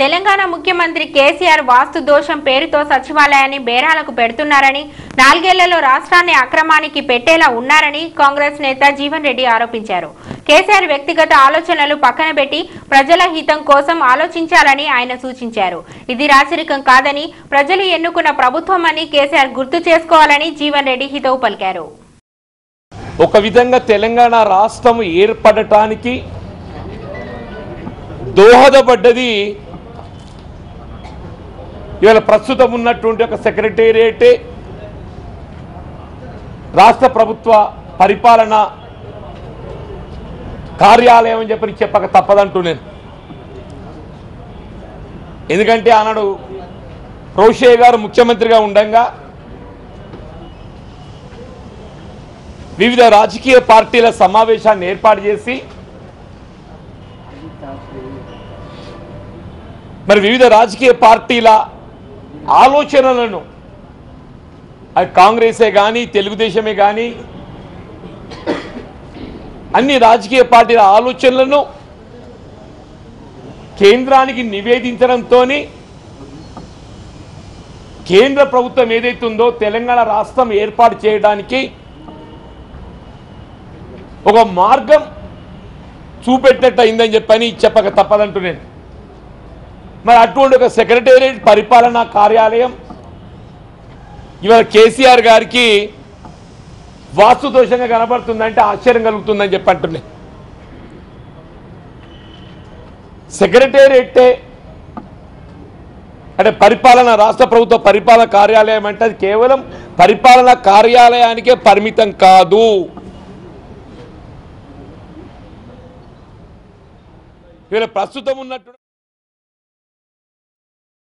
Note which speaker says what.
Speaker 1: తెలంగాణ ముఖ్యమంత్రి కేసీఆర్ వాస్తు దోషం పేరుతో సచివాలయాన్ని బేరాలకు పెడుతున్నారని నాలుగేళ్ళలో రాష్ట్రాన్ని అక్రమానికి పెట్టేలా ఉన్నారని కాంగ్రెస్ నేత జీవన్ రెడ్డి ఆరోపించారు. కేసీఆర్ వ్యక్తిగత ఆలోచనలు పక్కన పెట్టి ప్రజల హితం కోసం ఆలోచించాలని ఆయన సూచించారు. ఇది రాచరికం కాదని ప్రజలు ఎన్నుకున్న ప్రభుత్వం అని కేసీఆర్ గుర్తు చేసుకోవాలని జీవన్ రెడ్డి హితవు పలికారు.
Speaker 2: ఒక విధంగా తెలంగాణ రాష్ట్రం ఏర్పడటానికి దోహదపడ్డది ఇవాళ ప్రస్తుతం ఉన్నటువంటి ఒక సెక్రటేరియటే రాష్ట్ర ప్రభుత్వ పరిపాలన కార్యాలయం అని చెప్పని చెప్పక తప్పదంటూ నేను. ఎందుకంటే ఆనాడు రోషే గారు ముఖ్యమంత్రిగా ఉండంగా వివిధ రాజకీయ పార్టీల సమావేశాన్ని ఏర్పాటు చేసి మరి వివిధ రాజకీయ పార్టీల ఆలోచనలను. అది కాంగ్రెసే కానీ తెలుగుదేశమే కానీ అన్ని రాజకీయ పార్టీల ఆలోచనలను కేంద్రానికి నివేదించడంతో కేంద్ర ప్రభుత్వం ఏదైతే ఉందో తెలంగాణ రాష్ట్రం ఏర్పాటు చేయడానికి ఒక మార్గం చూపెట్టినట్టు అయిందని చెప్పని చెప్పక తప్పదంటూ నేను. మరి అటువంటి ఒక సెక్రటేరియట్ పరిపాలనా కార్యాలయం ఇవాళ కేసీఆర్ గారికి వాస్తుదోషంగా కనబడుతుందంటే ఆశ్చర్యం కలుగుతుందని చెప్పి అంటున్నాయి. సెక్రటేరియట్టే అంటే పరిపాలన రాష్ట్ర ప్రభుత్వ పరిపాలన కార్యాలయం అంటే అది కేవలం పరిపాలన కార్యాలయానికే పరిమితం కాదు. వీళ్ళ ప్రస్తుతం ఉన్నట్టు